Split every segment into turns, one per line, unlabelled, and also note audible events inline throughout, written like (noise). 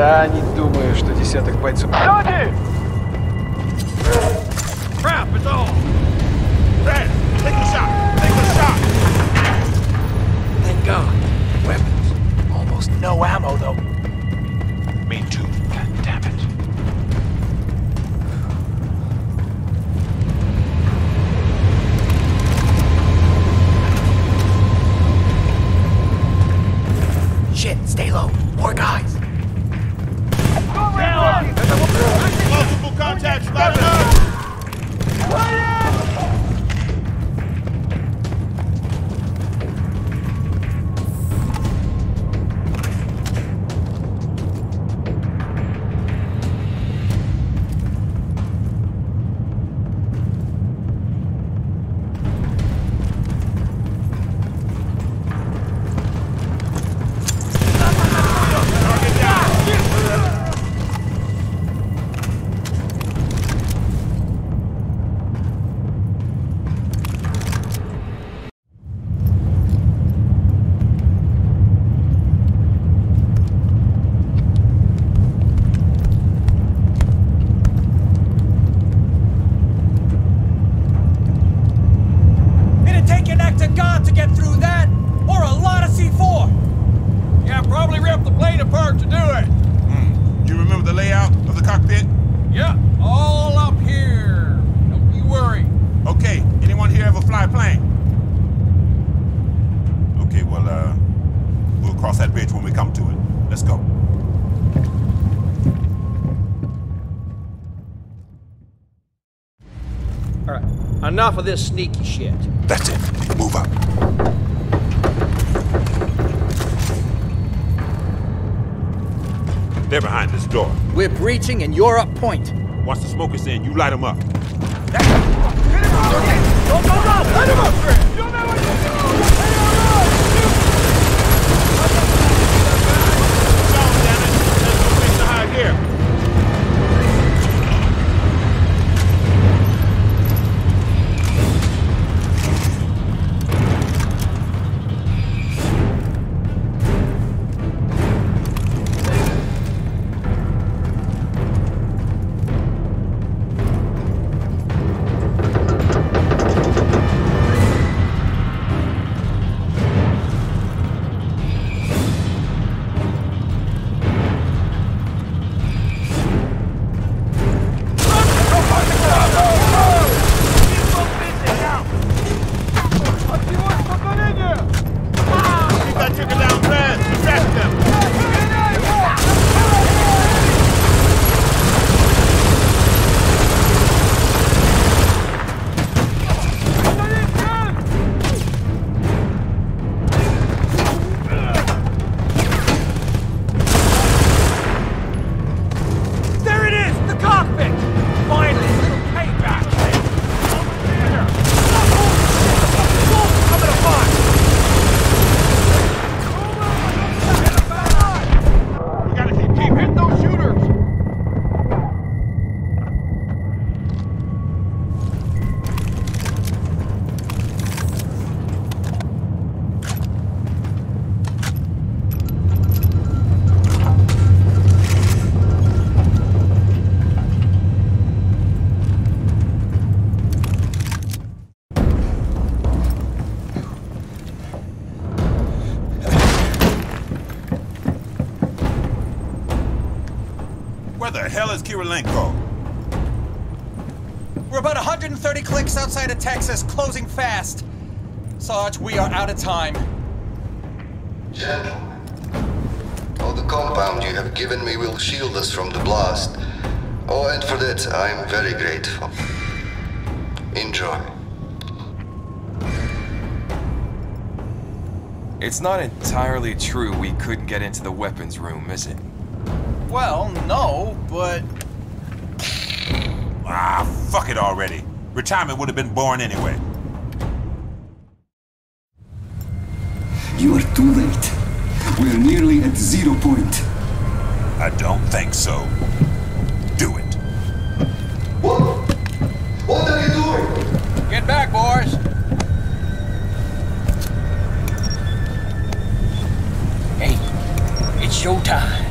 Я не думаю, что десяток бойцов...
Люди!
Crap, it's all! Brad, take a shot! Take a shot!
Thank God. Weapons. Almost no ammo, though.
Me too.
To get through that, or a lot of C4.
Yeah, probably rip the plane apart to do it.
You remember the layout of the cockpit?
Yeah, all up here. Don't you worry.
Okay, anyone here ever fly a plane? Okay, well, uh, we'll cross that bridge when we come to it. Let's go.
All right, enough of this sneaky shit.
That's it. Move up. They're behind this door.
We're breaching and you're up point.
Once the smoke is in, you light them up. Here. Where the hell is Kirilenko?
We're about 130 clicks outside of Texas, closing fast. Sarge, we are out of time.
Gentlemen, all the compound you have given me will shield us from the blast. Oh, and for that, I'm very grateful. Enjoy.
It's not entirely true we couldn't get into the weapons room, is it?
Well, no, but
Ah, fuck it already. Retirement would have been born anyway.
You are too late. We're nearly at zero point.
I don't think so. Do it.
What? What are you doing?
Get back, boys.
Hey, it's showtime.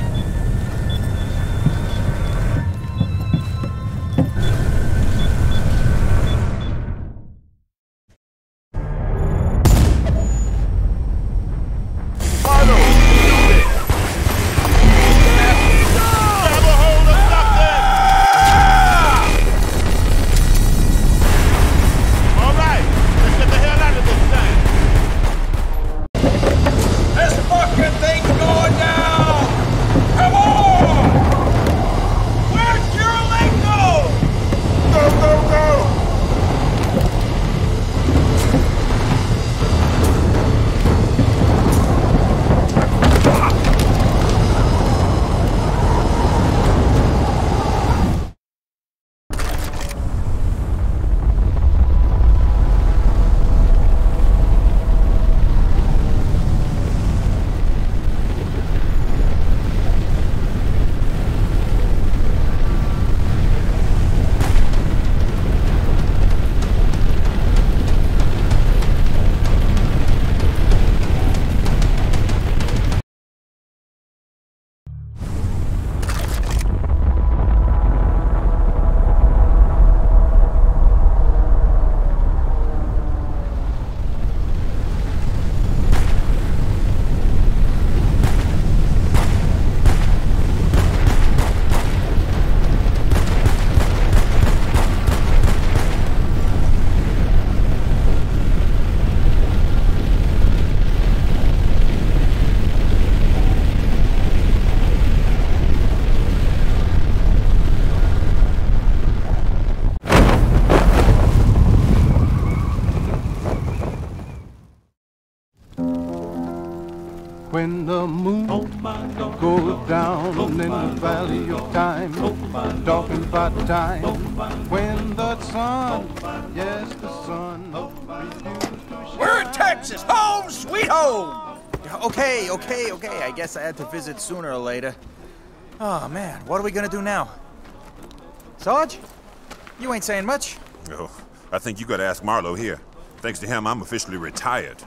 When the moon goes down in the valley of time, talking about time. When the sun, yes, the sun,
We're in Texas, home sweet home. Okay, okay, okay. I guess I had to visit sooner or later. Oh man, what are we gonna do now? Sarge, you ain't saying much.
Oh, I think you gotta ask Marlowe here. Thanks to him, I'm officially retired.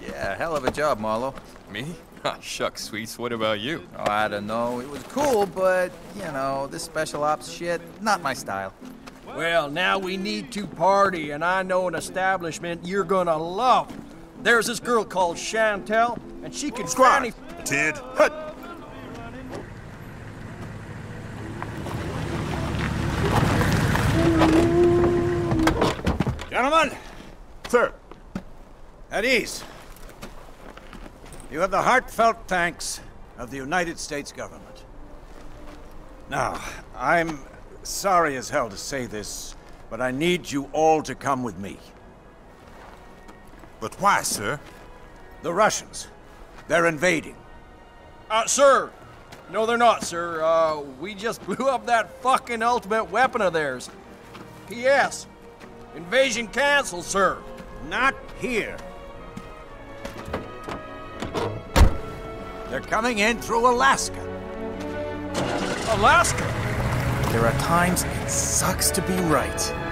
Yeah, hell of a job, Marlowe.
Me? (laughs) Ah, shucks, sweets. What about you?
Oh, I don't know. It was cool, but you know, this special ops shit, not my style.
Well, now we need to party, and I know an establishment you're gonna love. There's this girl called Chantel, and she can
Squad!
granny-
Ted, hut!
Gentlemen,
Sir,
at ease. You have the heartfelt thanks of the United States government. Now, I'm sorry as hell to say this, but I need you all to come with me.
but why, sir?
The Russians, they're invading.
Uh, sir! No, they're not, sir. Uh, we just (laughs) blew up that fucking ultimate weapon of theirs. P.S. Invasion canceled, sir.
Not here. They're coming in through Alaska.
Alaska!
There are times it sucks to be right.